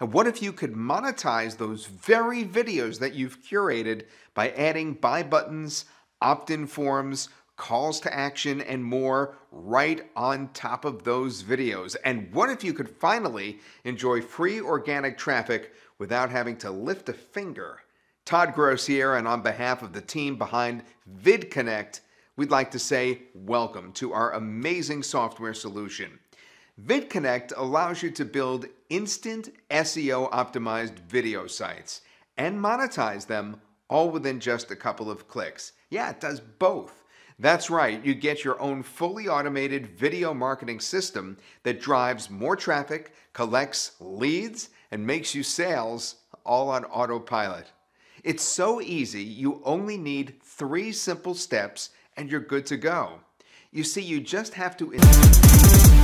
And what if you could monetize those very videos that you've curated by adding buy buttons, opt in forms, calls to action, and more right on top of those videos? And what if you could finally enjoy free organic traffic without having to lift a finger? Todd Gross here, and on behalf of the team behind VidConnect, we'd like to say welcome to our amazing software solution. VidConnect allows you to build instant SEO optimized video sites and monetize them all within just a couple of clicks. Yeah, it does both. That's right, you get your own fully automated video marketing system that drives more traffic, collects leads, and makes you sales all on autopilot. It's so easy, you only need three simple steps and you're good to go. You see, you just have to.